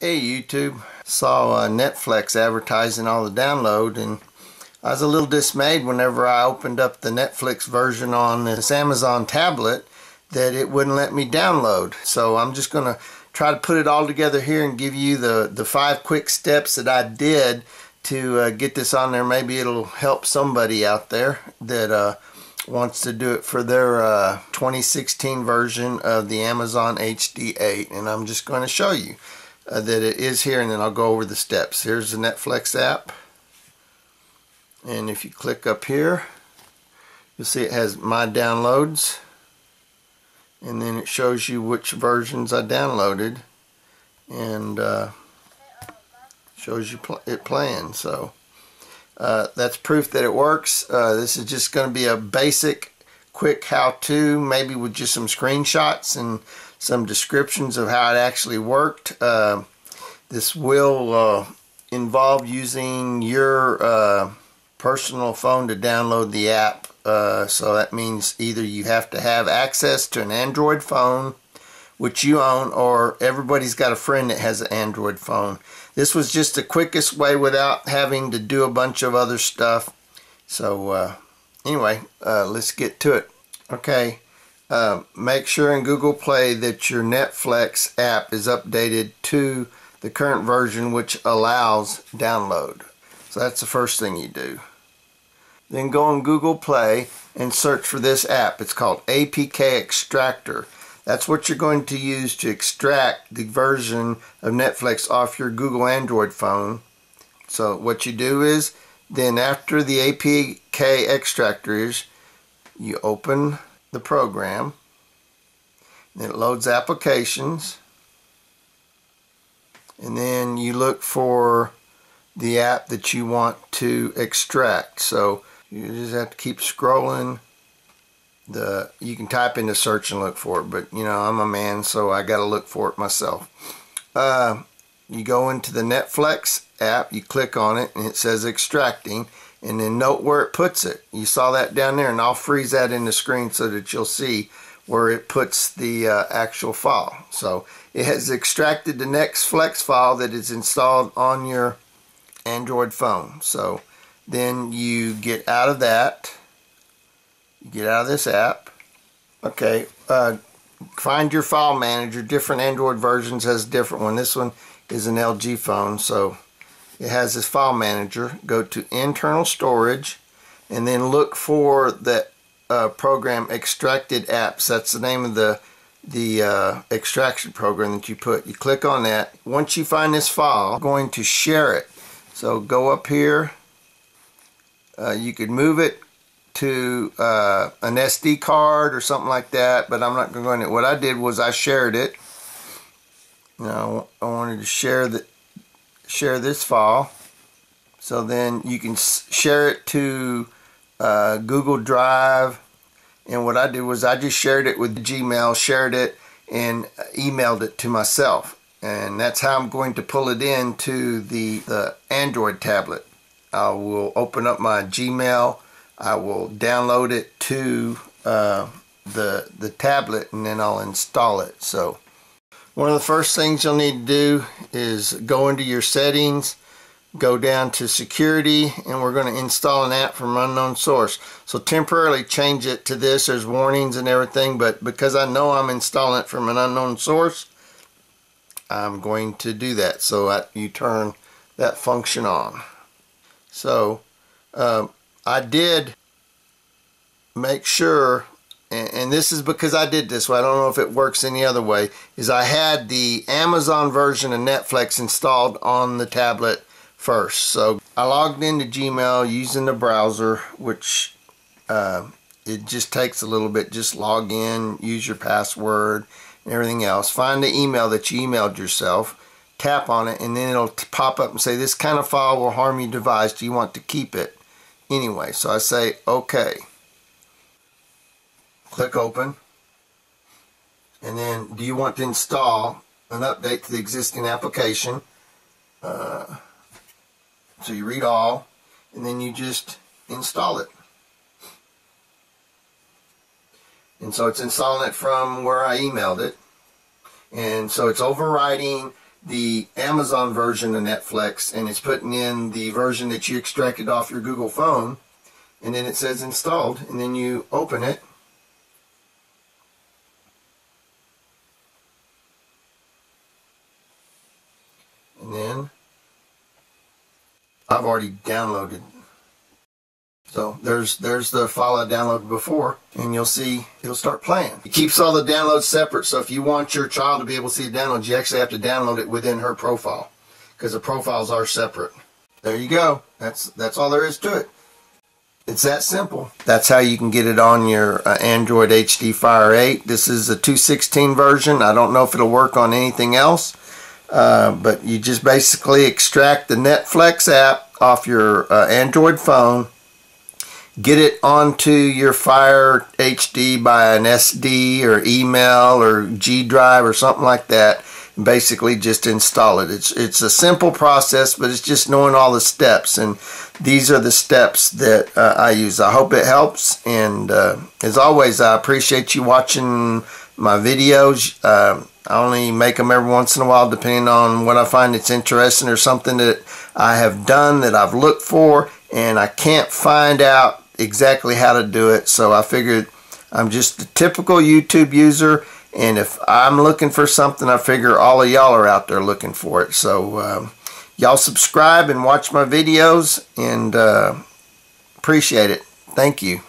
Hey YouTube, saw uh, Netflix advertising all the download and I was a little dismayed whenever I opened up the Netflix version on this Amazon tablet that it wouldn't let me download. So I'm just going to try to put it all together here and give you the, the five quick steps that I did to uh, get this on there. Maybe it'll help somebody out there that uh, wants to do it for their uh, 2016 version of the Amazon HD8 and I'm just going to show you uh, that it is here and then I'll go over the steps. Here's the Netflix app and if you click up here you'll see it has my downloads and then it shows you which versions I downloaded and uh, shows you pl it playing so uh, that's proof that it works. Uh, this is just going to be a basic, quick how-to, maybe with just some screenshots and some descriptions of how it actually worked. Uh, this will uh, involve using your uh, personal phone to download the app. so that means either you have to have access to an Android phone, which you own, or everybody's got a friend that has an Android phone. This was just the quickest way without having to do a bunch of other stuff. So uh, anyway, uh, let's get to it. Okay, uh, make sure in Google Play that your Netflix app is updated to the current version which allows download. So that's the first thing you do. Then go on Google Play and search for this app. It's called APK Extractor. That's what you're going to use to extract the version of Netflix off your Google Android phone. So what you do is, then after the APK extractor is, you open the program, then it loads applications, and then you look for the app that you want to extract. So you just have to keep scrolling. The you can type into search and look for it but you know I'm a man so I got to look for it myself. Uh, you go into the Netflix app you click on it and it says extracting and then note where it puts it you saw that down there and I'll freeze that in the screen so that you'll see where it puts the uh, actual file so it has extracted the Netflix file that is installed on your Android phone so then you get out of that you get out of this app. Okay, uh, find your file manager. Different Android versions has different one. This one is an LG phone, so it has this file manager. Go to internal storage and then look for the uh, program extracted apps. That's the name of the the uh, extraction program that you put. You click on that. Once you find this file, I'm going to share it. So go up here. Uh, you could move it to uh, an SD card or something like that, but I'm not going to. What I did was I shared it. Now I wanted to share the share this file, so then you can share it to uh, Google Drive. And what I did was I just shared it with Gmail, shared it, and emailed it to myself. And that's how I'm going to pull it into the, the Android tablet. I will open up my Gmail I will download it to uh, the the tablet and then I'll install it. So one of the first things you'll need to do is go into your settings, go down to security, and we're going to install an app from unknown source. So temporarily change it to this. There's warnings and everything, but because I know I'm installing it from an unknown source, I'm going to do that. So I, you turn that function on. So um, I did make sure, and, this is because I did this, way. I don't know if it works any other way, is I had the Amazon version of Netflix installed on the tablet first. So I logged into Gmail using the browser, which uh, it just takes a little bit. Just log in, use your password, and everything else. Find the email that you emailed yourself, tap on it, and then it'll pop up and say, this kind of file will harm your device. Do you want to keep it? anyway. So I say OK. Click open. And then do you want to install an update to the existing application? Uh, so you read all and then you just install it. And so it's installing it from where I emailed it. And so it's overriding the Amazon version of Netflix and it's putting in the version that you extracted off your Google phone and then it says installed and then you open it and then I've already downloaded so there's there's the file I downloaded before, and you'll see it'll start playing. It keeps all the downloads separate, so if you want your child to be able to see the downloads, you actually have to download it within her profile, because the profiles are separate. There you go. That's that's all there is to it. It's that simple. That's how you can get it on your uh, Android HD Fire 8. This is a 216 version. I don't know if it'll work on anything else, uh, but you just basically extract the Netflix app off your uh, Android phone get it onto your Fire HD by an SD or email or G drive or something like that. And basically, just install it. It's it's a simple process, but it's just knowing all the steps. And these are the steps that uh, I use. I hope it helps. And uh, as always, I appreciate you watching my videos. Uh, I only make them every once in a while, depending on what I find that's interesting or something that I have done that I've looked for, and I can't find out exactly how to do it. So I figured I'm just a typical YouTube user. And if I'm looking for something, I figure all of y'all are out there looking for it. So um, y'all subscribe and watch my videos and uh, appreciate it. Thank you.